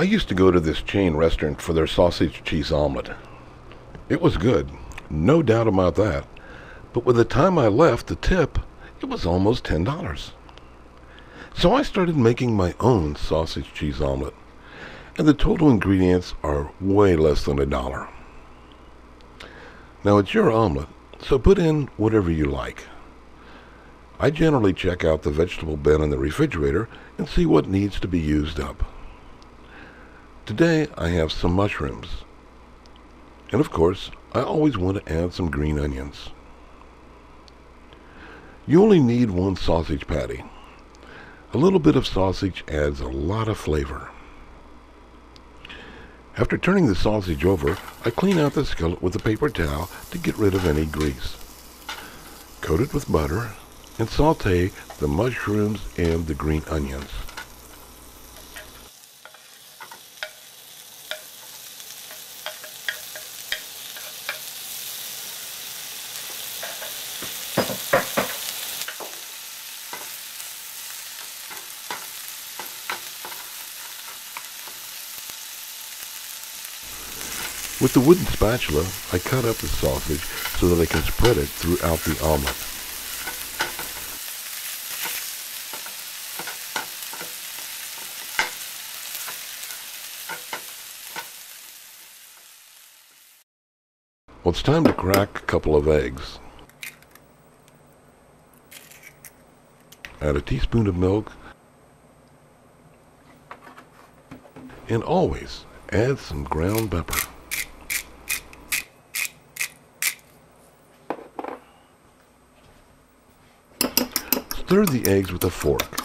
I used to go to this chain restaurant for their sausage cheese omelet. It was good, no doubt about that. But by the time I left the tip, it was almost ten dollars. So I started making my own sausage cheese omelet, and the total ingredients are way less than a dollar. Now it's your omelet, so put in whatever you like. I generally check out the vegetable bin in the refrigerator and see what needs to be used up. Today I have some mushrooms. And of course, I always want to add some green onions. You only need one sausage patty. A little bit of sausage adds a lot of flavor. After turning the sausage over, I clean out the skillet with a paper towel to get rid of any grease. Coat it with butter and saute the mushrooms and the green onions. With the wooden spatula, I cut up the sausage so that I can spread it throughout the omelet. Well, it's time to crack a couple of eggs. Add a teaspoon of milk. And always add some ground pepper. Stir the eggs with a fork.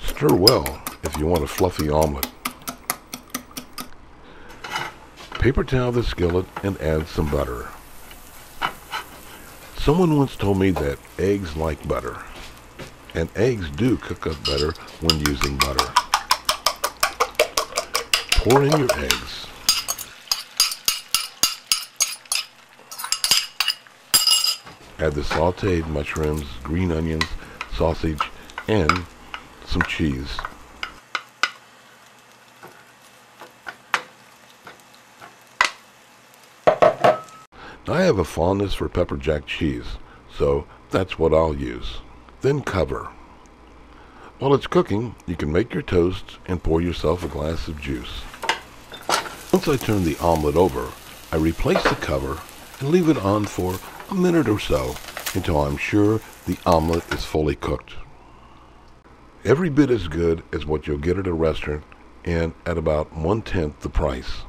Stir well if you want a fluffy omelet. Paper towel the skillet and add some butter. Someone once told me that eggs like butter. And eggs do cook up better when using butter. Pour in your eggs. Add the sauteed mushrooms, green onions, sausage, and some cheese. I have a fondness for pepper jack cheese, so that's what I'll use. Then cover. While it's cooking, you can make your toast and pour yourself a glass of juice. Once I turn the omelet over, I replace the cover and leave it on for a minute or so until I'm sure the omelet is fully cooked. Every bit as good as what you'll get at a restaurant and at about one-tenth the price.